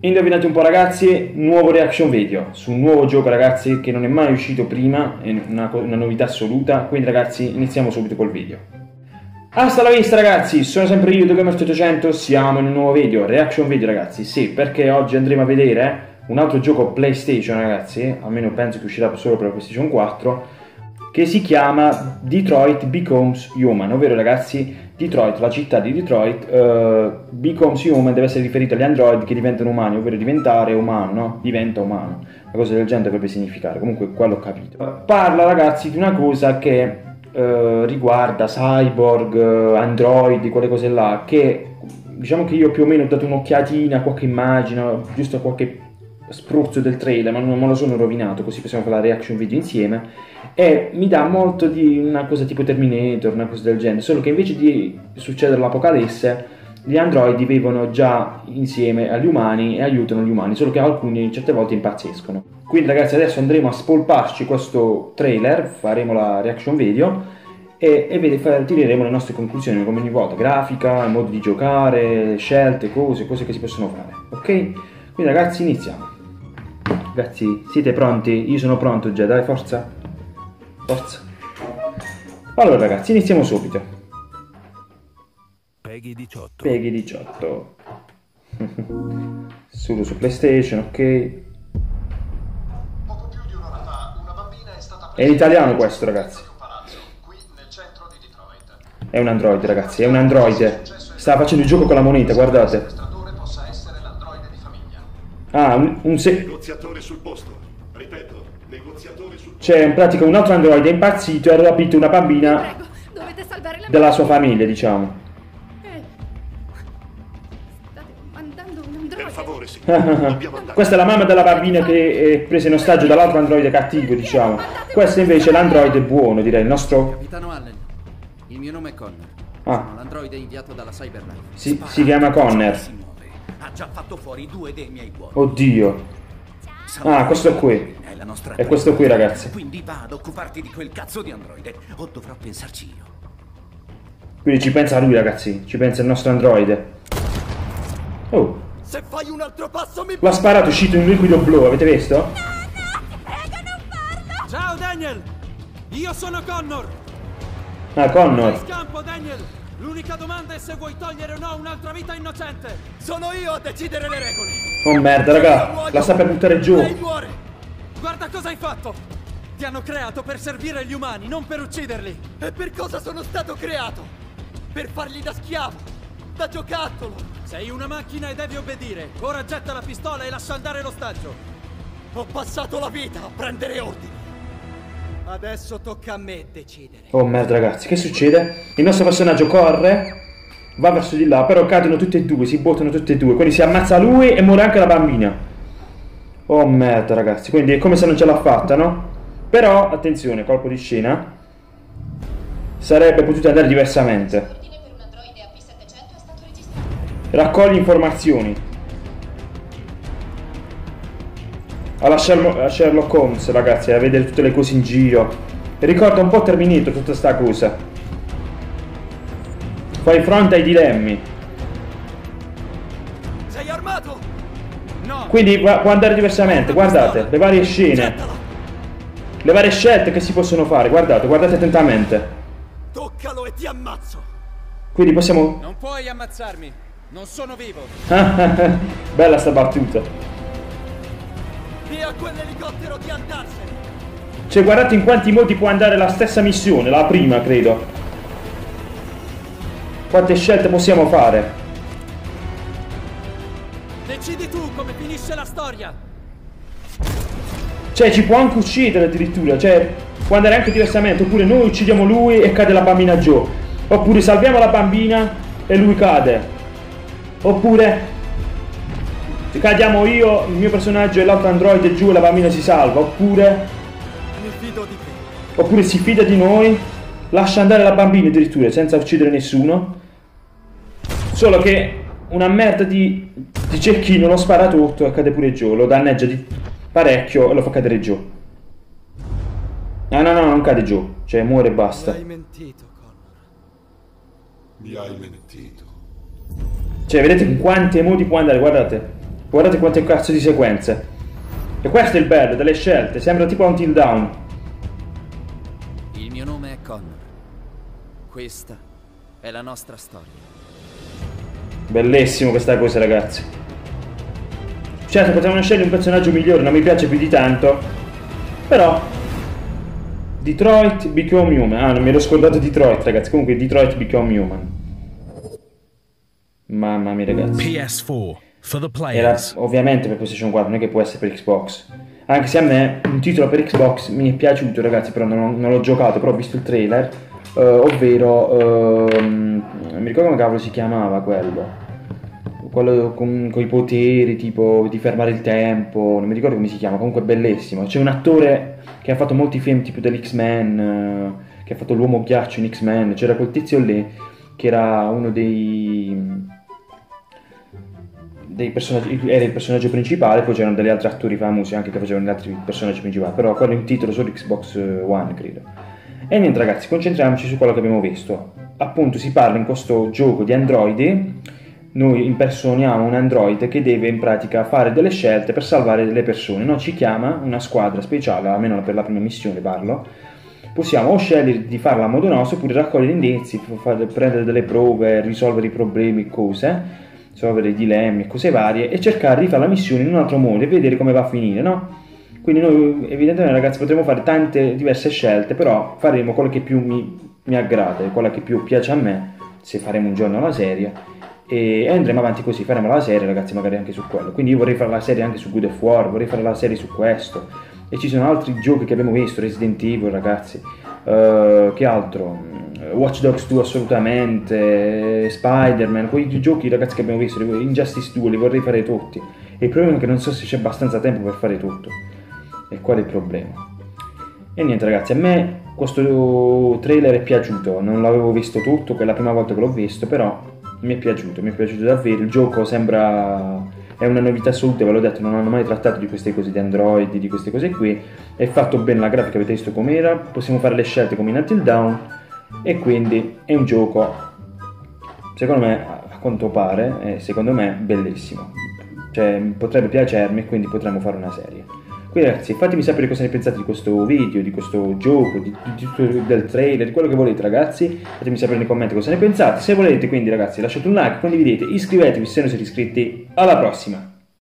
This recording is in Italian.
Indovinate un po' ragazzi, nuovo reaction video su un nuovo gioco ragazzi che non è mai uscito prima, è una, una novità assoluta, quindi ragazzi iniziamo subito col video. Hasta la vista ragazzi, sono sempre io, DoGamer800, siamo in un nuovo video, reaction video ragazzi, sì, perché oggi andremo a vedere un altro gioco PlayStation ragazzi, almeno penso che uscirà solo per la PlayStation 4, che si chiama Detroit Becomes Human, ovvero ragazzi Detroit, la città di Detroit, uh, becomes human deve essere riferito agli android che diventano umani, ovvero diventare umano, no? diventa umano, una cosa del genere dovrebbe significare, comunque qua l'ho capito. Parla ragazzi di una cosa che uh, riguarda cyborg, uh, android, quelle cose là, che diciamo che io più o meno ho dato un'occhiatina a qualche immagine, giusto qualche spruzzo del trailer, ma non me lo sono rovinato, così possiamo fare la reaction video insieme e mi dà molto di una cosa tipo Terminator, una cosa del genere, solo che invece di succedere l'apocalisse, gli androidi vivono già insieme agli umani e aiutano gli umani, solo che alcuni certe volte impazziscono. Quindi ragazzi adesso andremo a spolparci questo trailer, faremo la reaction video e, e vede, tireremo le nostre conclusioni come ogni volta, grafica, modo di giocare, scelte, cose, cose che si possono fare, ok? Quindi ragazzi iniziamo. Ragazzi, siete pronti? Io sono pronto già, dai, forza! Forza. Allora ragazzi, iniziamo subito. Peggy 18. Peggy 18. Solo su PlayStation, ok. Poco più di un'ora fa, una bambina è stata È in italiano questo, ragazzi. È un android, ragazzi, è un android. Sta facendo il gioco con la moneta, guardate. Il sequestratore possa essere l'androide di famiglia. Ah, un, un se... Negoziatore sul posto. Ripeto, negoziatore sul posto. C'è in pratica un altro android è impazzito e ha rapito una bambina Prego, dovete salvare la della sua famiglia, diciamo. Eh, State mandando un androide. Per favore, signore. Questa è la mamma della bambina che è presa in ostaggio dall'altro androide cattivo, diciamo. Questo invece è l'androide buono, direi, il nostro... Capitano Allen, il mio nome è Connor. Ah. Sono l'androide inviato dalla Cyberlife. Si, si chiama Conner. Ha già fatto fuori due dei miei uomini. Oddio. Ah, questo è qui. È la nostra È questo qui, ragazzi. Quindi va ad occuparti di quel cazzo di androide. O dovrò pensarci io. Quindi ci pensa lui, ragazzi. Ci pensa il nostro androide. Oh, Se fai un altro passo mi... l'ha sparato, è uscito un liquido blu, avete visto? Ciao Daniel! Io sono Connor! Ah, Connor. scampo Daniel! L'unica domanda è se vuoi togliere o no un'altra vita innocente! Sono io a decidere le regole. Oh merda, raga. La sta per buttare giù. Guarda cosa hai fatto! Ti hanno creato per servire gli umani, non per ucciderli! E per cosa sono stato creato? Per fargli da schiavo, da giocattolo. Sei una macchina e devi obbedire! Ora getta la pistola e lascia andare l'ostaggio! Ho passato la vita a prendere ordini. Adesso tocca a me decidere. Oh merda, ragazzi. Che succede? Il nostro personaggio corre. Va verso di là, però cadono tutti e due, si buttano tutti e due. Quindi si ammazza lui e muore anche la bambina. Oh merda, ragazzi. Quindi è come se non ce l'ha fatta, no? Però, attenzione, colpo di scena. Sarebbe potuto andare diversamente. L'ordine per Alla Sherlock, a Sherlock Holmes, ragazzi, a vedere tutte le cose in giro. E ricorda un po' Terminator tutta sta cosa. Fai fronte ai dilemmi. Sei armato? No! Quindi può andare diversamente, guardate, le varie scene, le varie scelte che si possono fare, guardate, guardate attentamente. Toccalo e ti ammazzo. Quindi possiamo... Non puoi ammazzarmi! Non sono vivo! Bella sta battuta. E a quell'elicottero di andarsene. Cioè, guardate in quanti modi può andare la stessa missione, la prima, credo. Quante scelte possiamo fare? Decidi tu come finisce la storia! Cioè, ci può anche uccidere addirittura, cioè, può andare anche diversamente, oppure noi uccidiamo lui e cade la bambina giù. Oppure salviamo la bambina e lui cade. Oppure cadiamo io, il mio personaggio e l'altro androide giù e la bambina si salva. Oppure, Mi fido di te. oppure si fida di noi, lascia andare la bambina addirittura senza uccidere nessuno. Solo che una merda di, di cecchino lo spara tutto e cade pure giù, lo danneggia di parecchio e lo fa cadere giù. No, no, no, non cade giù, cioè muore e basta. Mi hai mentito, Connor. Mi hai mentito. Cioè, vedete in quanti modi può andare, guardate. Guardate quante cazzo di sequenze. E questo è il bello delle scelte, sembra tipo Until Down. Il mio nome è Connor. Questa è la nostra storia. Bellissimo questa cosa, ragazzi. Certo, potevano scegliere un personaggio migliore, non mi piace più di tanto. Però Detroit Become Human. Ah, non mi ero scordato Detroit, ragazzi. Comunque Detroit Become Human. Mamma mia, ragazzi. PS4 for the Era ovviamente per PlayStation 4, non è che può essere per Xbox. Anche se a me un titolo per Xbox mi è piaciuto, ragazzi, però non, non l'ho giocato, però ho visto il trailer. eh, ovvero, non mi ricordo come cavolo si chiamava quello. Quello con, i poteri, tipo di fermare il tempo, non mi ricordo come si chiama, comunque è bellissimo. C'è un attore che ha fatto molti film tipo dell'X-Men, eh, che ha fatto l'uomo ghiaccio in X-Men, c'era quel tizio lì che era uno dei dei personaggi, era il personaggio principale, poi c'erano degli altri attori famosi anche che facevano gli altri personaggi principali, però quello un titolo su Xbox One, credo. E niente ragazzi, concentriamoci su quello che abbiamo visto. Appunto si parla in questo gioco di androidi, noi impersoniamo un android che deve in pratica fare delle scelte per salvare delle persone, no? ci chiama una squadra speciale, almeno per la prima missione parlo, possiamo o scegliere di farla a modo nostro oppure raccogliere indizi, prendere delle prove, risolvere i problemi, cose risolvere dilemmi cose varie e cercare di fare la missione in un altro modo e vedere come va a finire, no? Quindi noi evidentemente ragazzi potremo fare tante diverse scelte, però faremo quella che più mi, mi aggrada, quella che più piace a me, se faremo un giorno la serie, e andremo avanti così, faremo la serie ragazzi magari anche su quello. Quindi io vorrei fare la serie anche su Good of War, vorrei fare la serie su questo. E ci sono altri giochi che abbiamo visto, Resident Evil ragazzi, Eh, che altro? Watch Dogs 2 assolutamente, Spider-Man, quei giochi ragazzi che abbiamo visto, Injustice 2 li vorrei fare tutti. Il problema è che non so se c'è abbastanza tempo per fare tutto. E qual è il problema? E niente ragazzi, a me questo trailer è piaciuto, non l'avevo visto tutto, che è la prima volta che l'ho visto, però mi è piaciuto, mi è piaciuto davvero, il gioco sembra... è una novità assoluta, ve l'ho detto, non hanno mai trattato di queste cose di Android, di queste cose qui, è fatto bene la grafica, avete visto com'era, possiamo fare le scelte come in Until Down, e quindi è un gioco, secondo me, a quanto pare, secondo me, bellissimo, cioè potrebbe piacermi quindi potremmo fare una serie. Quindi ragazzi fatemi sapere cosa ne pensate di questo video, di questo gioco, di, di tutto del trailer, di quello che volete ragazzi. Fatemi sapere nei commenti cosa ne pensate. Se volete quindi ragazzi lasciate un like, condividete, iscrivetevi se non siete iscritti. Alla prossima!